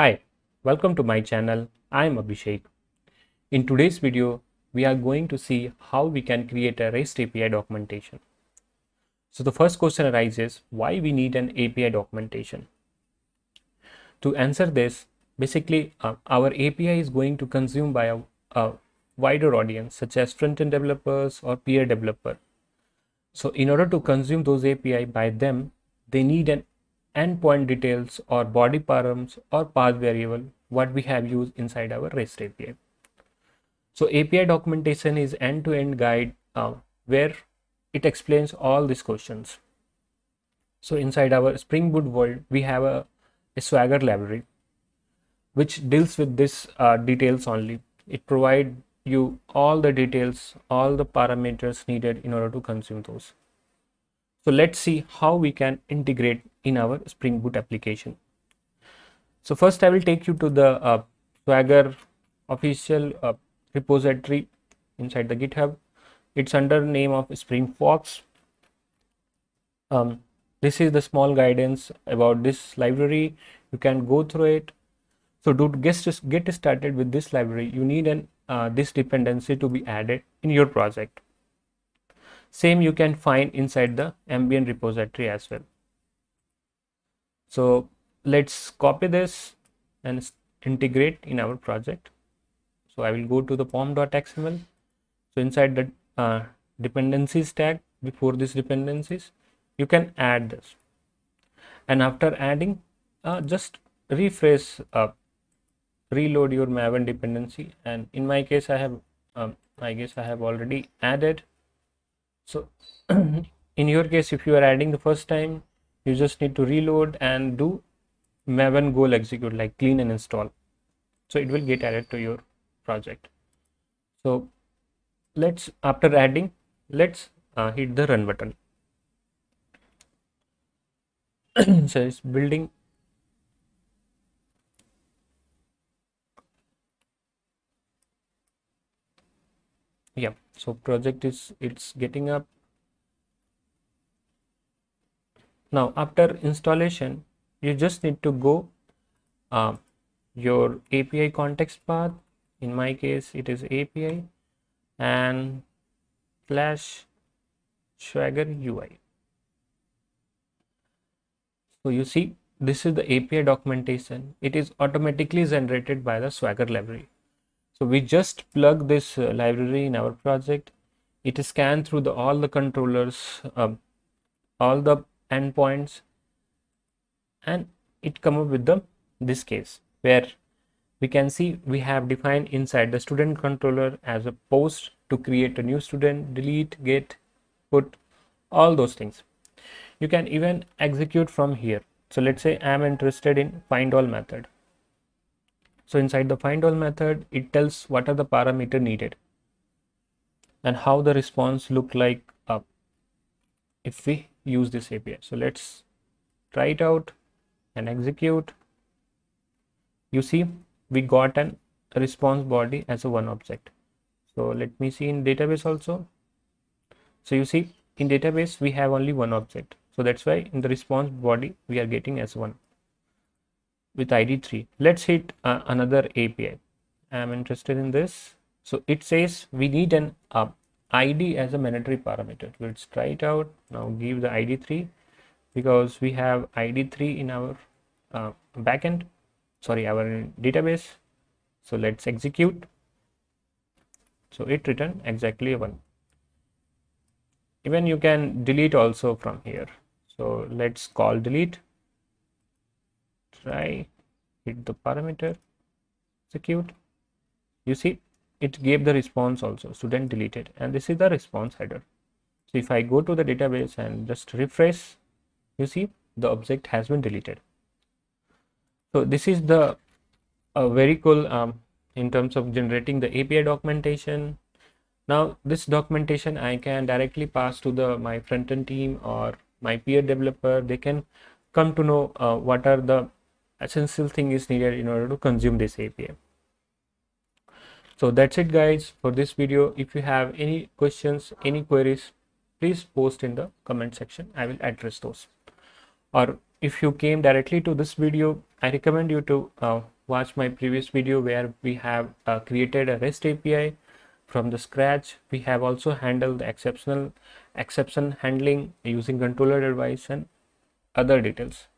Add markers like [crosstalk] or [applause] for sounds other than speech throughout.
Hi, welcome to my channel. I am Abhishek. In today's video, we are going to see how we can create a REST API documentation. So the first question arises, why we need an API documentation? To answer this, basically uh, our API is going to consume by a, a wider audience such as front-end developers or peer developer. So in order to consume those API by them, they need an endpoint details or body params or path variable what we have used inside our REST API. So API documentation is end-to-end -end guide uh, where it explains all these questions. So inside our Spring Boot world, we have a, a Swagger library which deals with this uh, details only. It provides you all the details, all the parameters needed in order to consume those. So let's see how we can integrate in our Spring Boot application. So first I will take you to the uh, Swagger official uh, repository inside the GitHub. It's under name of Spring Fox. Um, this is the small guidance about this library. You can go through it. So to get, get started with this library, you need an uh, this dependency to be added in your project. Same you can find inside the Maven repository as well. So let's copy this and integrate in our project. So I will go to the pom.xml. So inside the uh, dependencies tag before these dependencies, you can add this. And after adding, uh, just refresh, uh, reload your Maven dependency. And in my case, I have, um, I guess I have already added so [clears throat] in your case if you are adding the first time you just need to reload and do maven goal execute like clean and install. So it will get added to your project. So let's after adding let's uh, hit the run button. [clears throat] So it's building yeah. So project is it's getting up. Now after installation you just need to go uh, your API context path. In my case it is API and slash swagger UI so you see this is the API documentation. It is automatically generated by the swagger library so we just plug this uh, library in our project. It is scanned through the all the controllers uh, all the endpoints and it come up with the this case where we can see we have defined inside the student controller as a post to create a new student delete get put all those things. You can even execute from here. So let's say i'm interested in find all method so inside the find all method, it tells what are the parameter needed and how the response look like uh, if we use this API. So let's try it out and execute. You see, we got an response body as a one object. So let me see in database also. So you see in database, we have only one object. So that's why in the response body, we are getting as one with id 3 let's hit uh, another api i'm interested in this. So it says we need an uh, id as a mandatory parameter. Let's try it out. Now give the id 3 because we have id 3 in our uh, backend sorry our database. So let's execute. So it returned exactly one. Even you can delete also from here. So let's call delete try hit the parameter. Execute you see it gave the response also. Student deleted. And this is the response header. So if i go to the database and just refresh you see the object has been deleted. So this is the uh, very cool um, in terms of generating the api documentation. Now this documentation i can directly pass to the my front end team or my peer developer. They can come to know uh, what are the essential thing is needed in order to consume this API. So that's it guys for this video. If you have any questions, any queries, please post in the comment section. I will address those. Or if you came directly to this video I recommend you to uh, watch my previous video where we have uh, created a REST API from the scratch. We have also handled the exceptional exception handling using controller advice and other details.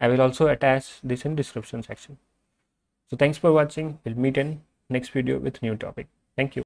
I will also attach this in description section. So thanks for watching. We'll meet in next video with new topic. Thank you.